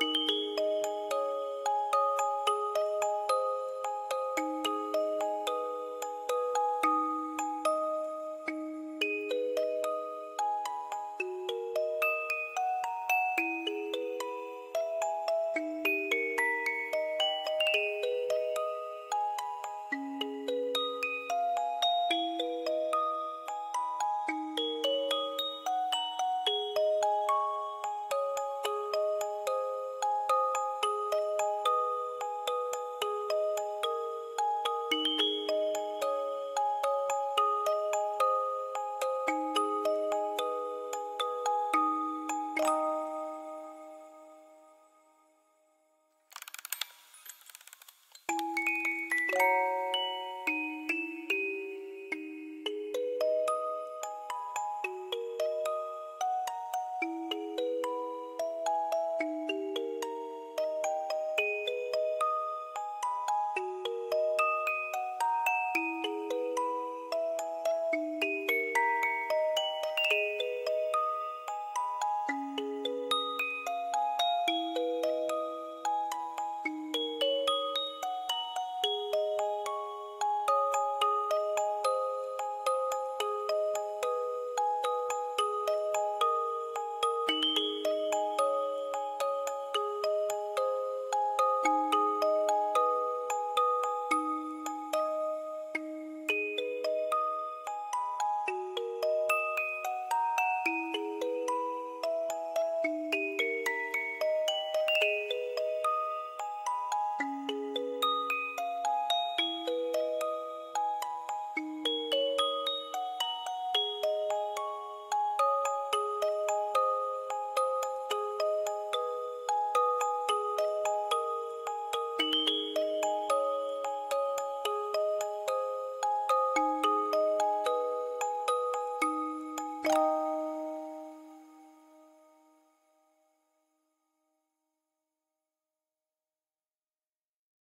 you